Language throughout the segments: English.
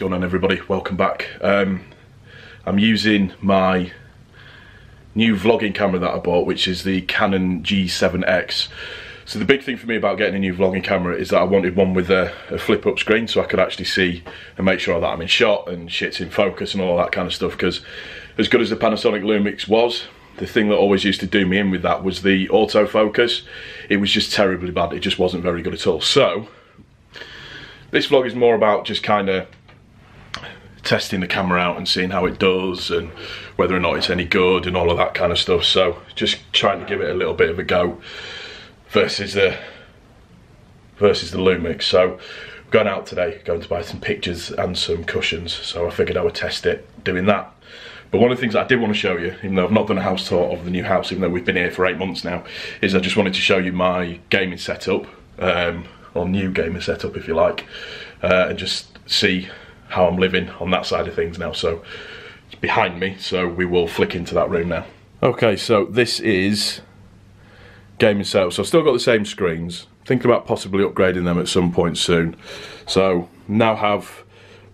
going on everybody? Welcome back. Um, I'm using my new vlogging camera that I bought which is the Canon G7X. So the big thing for me about getting a new vlogging camera is that I wanted one with a, a flip up screen so I could actually see and make sure that I'm in shot and shit's in focus and all that kind of stuff because as good as the Panasonic Lumix was, the thing that always used to do me in with that was the autofocus. It was just terribly bad, it just wasn't very good at all. So this vlog is more about just kind of testing the camera out and seeing how it does and whether or not it's any good and all of that kind of stuff. So just trying to give it a little bit of a go versus the versus the Lumix. So I'm going out today, going to buy some pictures and some cushions. So I figured I would test it doing that. But one of the things I did want to show you, even though I've not done a house tour of the new house, even though we've been here for eight months now, is I just wanted to show you my gaming setup, um, or new gaming setup if you like, uh, and just see how I'm living on that side of things now. So it's behind me, so we will flick into that room now. Okay, so this is gaming setup. So I've still got the same screens. Thinking about possibly upgrading them at some point soon. So now have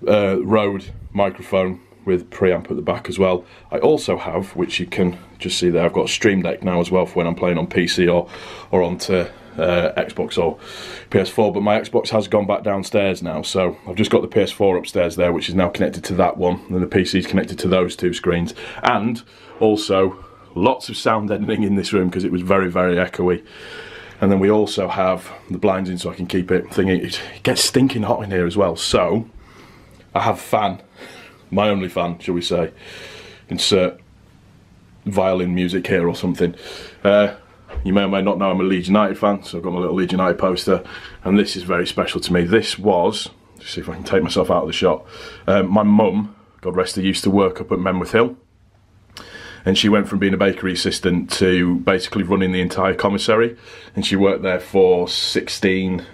uh, Rode microphone with preamp at the back as well. I also have, which you can just see there, I've got a Stream Deck now as well for when I'm playing on PC or, or onto uh, Xbox or PS4, but my Xbox has gone back downstairs now, so I've just got the PS4 upstairs there, which is now connected to that one, and the PC is connected to those two screens, and also lots of sound editing in this room because it was very, very echoey. And then we also have the blinds in so I can keep it thingy. It gets stinking hot in here as well, so I have fan, my only fan, shall we say. Insert violin music here or something. Uh, you may or may not know I'm a Leeds United fan, so I've got my little Leeds United poster, and this is very special to me. This was, see if I can take myself out of the shot. Um, my mum, God rest her, used to work up at Menwith Hill, and she went from being a bakery assistant to basically running the entire commissary, and she worked there for 16,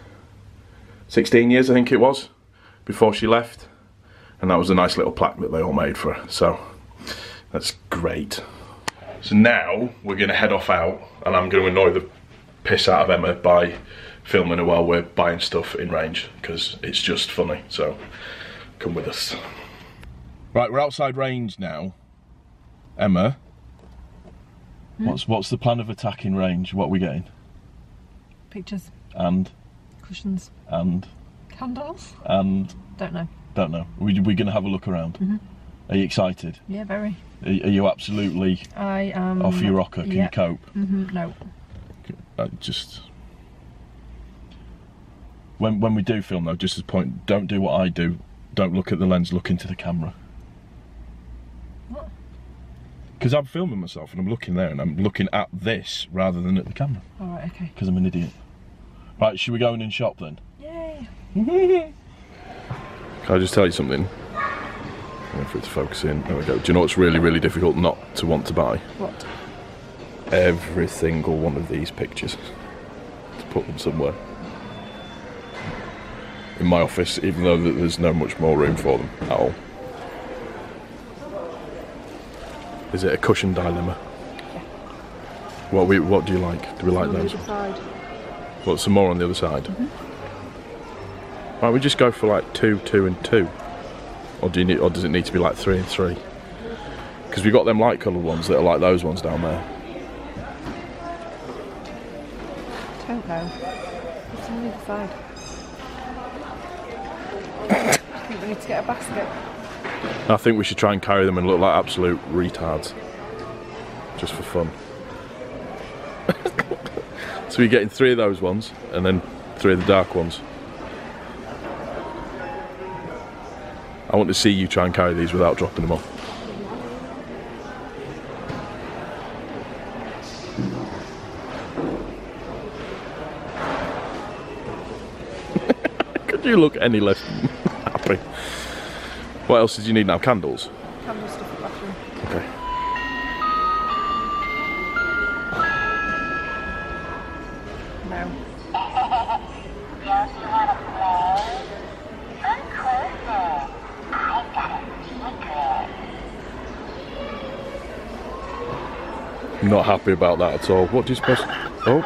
16 years, I think it was, before she left, and that was a nice little plaque that they all made for her. So that's great. So now we're going to head off out and I'm going to annoy the piss out of Emma by filming her while we're buying stuff in range because it's just funny. So come with us. Right, we're outside range now. Emma, hmm? what's what's the plan of attack in range? What are we getting? Pictures. And? Cushions. And? Candles. And? Don't know. Don't know. We, we're going to have a look around. Mm -hmm. Are you excited? Yeah, very. Are, you absolutely I am off your rocker? Can yeah. you cope? Mm -hmm, no. I just when when we do film though, just as a point, don't do what I do. Don't look at the lens. Look into the camera. What? Because I'm filming myself and I'm looking there and I'm looking at this rather than at the camera. All right. Okay. Because I'm an idiot. Right. Should we go in and shop then? Yay. Can I just tell you something? Wait for it to focus in. There we go. Do you know what's really, really difficult not to want to buy? What? Every single one of these pictures. To put them somewhere. In my office, even though there's no much more room for them at all. Is it a cushion dilemma? Yeah. What we what do you like? Do we like on those? The other side. What some more on the other side? Mm -hmm. Right, we just go for like two, two, and two. Or do you need, or does it need to be like three and three? Because we've got them light coloured ones that are like those ones down there. I don't know. It's on the other side. I think we need to get a basket. I think we should try and carry them and look like absolute retards. Just for fun. so we're getting three of those ones and then three of the dark ones. I want to see you try and carry these without dropping them off. Could you look any less happy? What else did you need now? Candles? Candles, stuff for bathroom. Okay. Not happy about that at all. What do you suppose? Oh.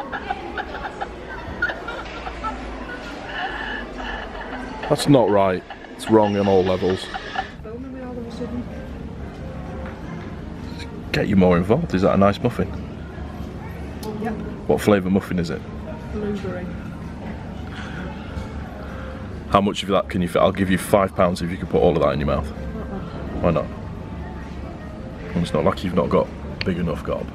That's not right. It's wrong on all levels. Filming me all of a sudden. Get you more involved. Is that a nice muffin? Yep. What flavour muffin is it? Blueberry. How much of that can you fit? I'll give you five pounds if you can put all of that in your mouth. Uh-uh. Why not? Well, it's not like you've not got big enough gob.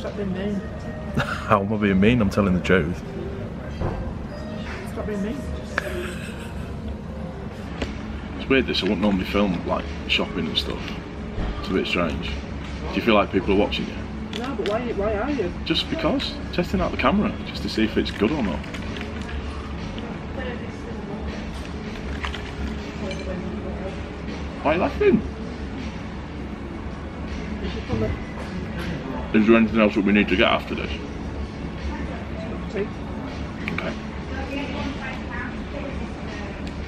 Stop being mean. How am I being mean? I'm telling the truth. Stop being mean. It's weird this. I wouldn't normally film like shopping and stuff. It's a bit strange. Do you feel like people are watching you? No, but why, why are you? Just because. Testing out the camera, just to see if it's good or not. Why are you laughing? Is there anything else that we need to get after this? Okay.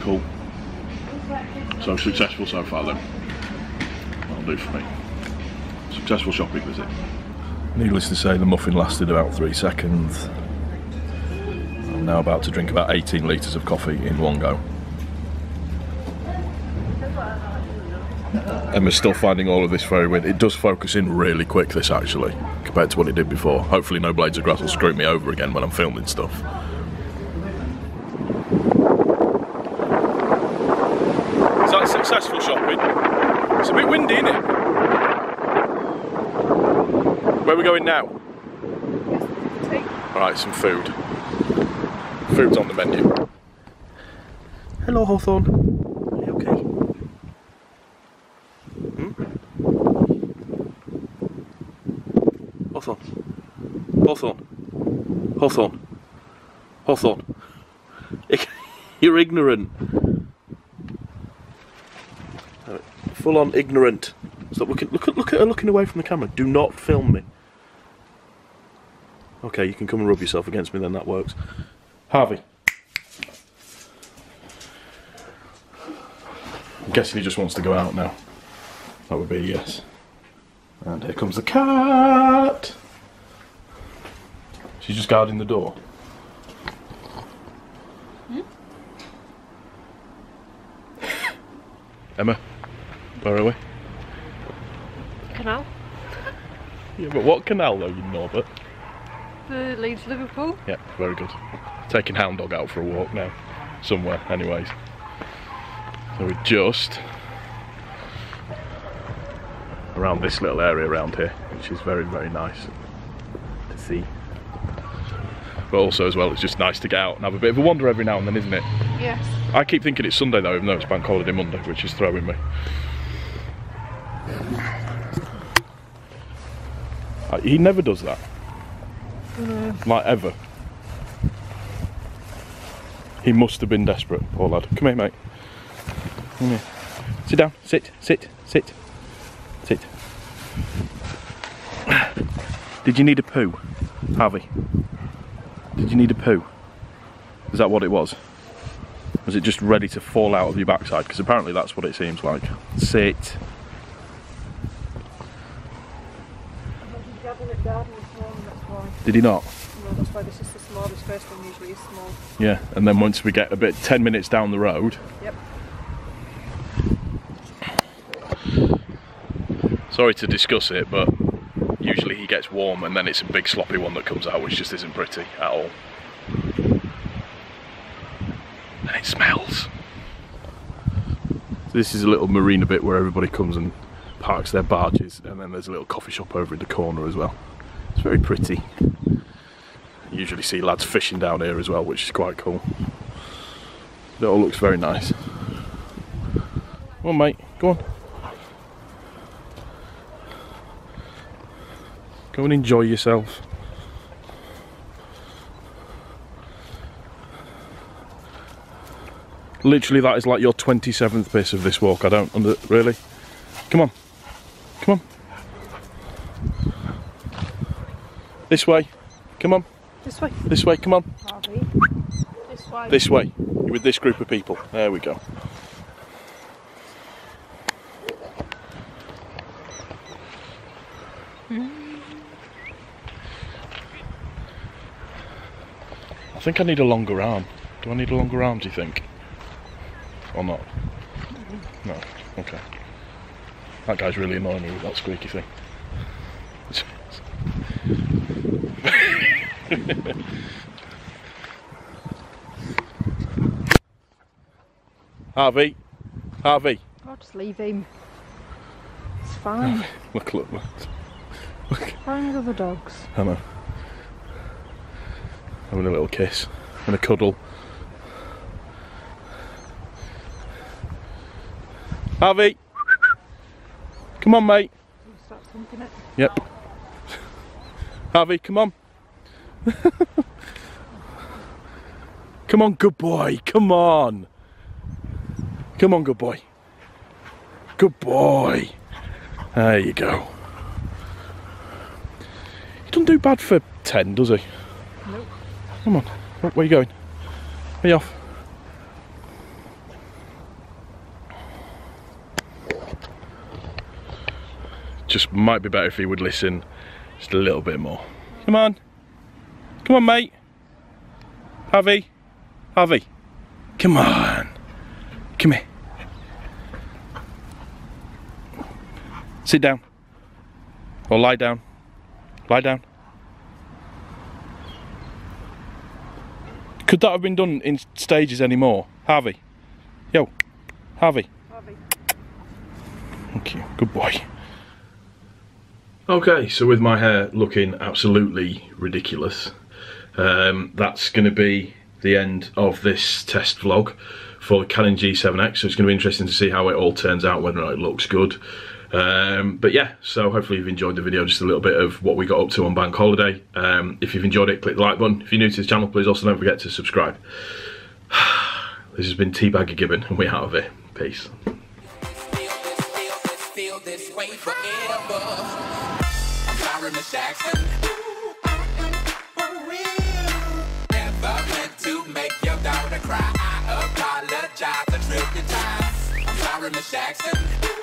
Cool. So successful so far then. That'll do for me. Successful shopping visit. Needless to say, the muffin lasted about three seconds. I'm now about to drink about 18 litres of coffee in one go. Emma's still finding all of this very weird. It does focus in really quick, this actually, compared to what it did before. Hopefully, no blades of grass will screw me over again when I'm filming stuff. Is that successful shopping? It's a bit windy, isn't it? Where are we going now? Alright, some food. Food's on the menu. Hello, Hawthorne. Are you okay? Hawthorne. Hawthorne. Hawthorne. Hawthorne. You're ignorant. Full on ignorant. Stop looking. Look at look at her looking away from the camera. Do not film me. Okay, you can come and rub yourself against me then, that works. Harvey. I'm guessing he just wants to go out now. That would be a yes. And here comes the cat! She's just guarding the door. Hmm? Emma, where are we? Canal. Yeah, but what canal though, you norbert? The Leeds Liverpool. Yeah, very good. Taking Hound Dog out for a walk now. Somewhere, anyways. So we're just around this little area around here, which is very, very nice to see. But also, as well, it's just nice to get out and have a bit of a wander every now and then, isn't it? Yes. I keep thinking it's Sunday though, even though it's Bank Holiday Monday, which is throwing me. Uh, He never does that. Like ever. He must have been desperate, poor lad. Come here, mate. Come here. Sit down. Sit. Sit. Sit. Did you need a poo, Harvey? Did you need a poo? Is that what it was? Was it just ready to fall out of your backside? Because apparently that's what it seems like. Sit. Did he not? No, that's why this is the smallest. First one usually is small. Yeah, and then once we get a bit 10 minutes down the road, Yep. Sorry to discuss it, but usually he gets warm and then it's a big sloppy one that comes out, which just isn't pretty at all. And it smells. This is a little marina bit where everybody comes and parks their barges, and then there's a little coffee shop over in the corner as well. It's very pretty. You usually see lads fishing down here as well, which is quite cool. It all looks very nice. Come on, mate, go on. Go and enjoy yourself. Literally, that is like your 27th piece of this walk. I don't under really. Come on, come on. This way. Come on. This way. This way. Come on. Harvey. This way. This way. You're with this group of people. There we go. Think I need a longer arm. Do I need a longer arm, do you think? or not? No. Okay. That guy's really annoying me with that squeaky thing. Harvey, Harvey, I'll just leave him. It's fine. look, look, look. Fine with other dogs. I know. Having a little kiss and a cuddle. Harvey! Come on, mate. Yep. Harvey, come on. come on, good boy. Come on. Come on, good boy. Good boy. There you go. He doesn't do bad for 10, does he? Come on. Where are you going? Are you off? Just might be better if he would listen just a little bit more. Come on. Come on, mate. Harvey. Harvey. Come on. Come here. Sit down. Or lie down. Lie down. Could that have been done in stages anymore? Harvey. Yo. Harvey. Harvey. Thank you. Good boy. Okay, so with my hair looking absolutely ridiculous, um, that's going to be the end of this test vlog for the Canon G7X. So it's going to be interesting to see how it all turns out, whether or not it looks good. Um, but yeah, so hopefully you've enjoyed the video, just a little bit of what we got up to on bank holiday. Um, if you've enjoyed it, click the like button. If you're new to the channel, please also don't forget to subscribe. this has been Teabagger Gibbon, and we're out of here. Peace. this Jackson.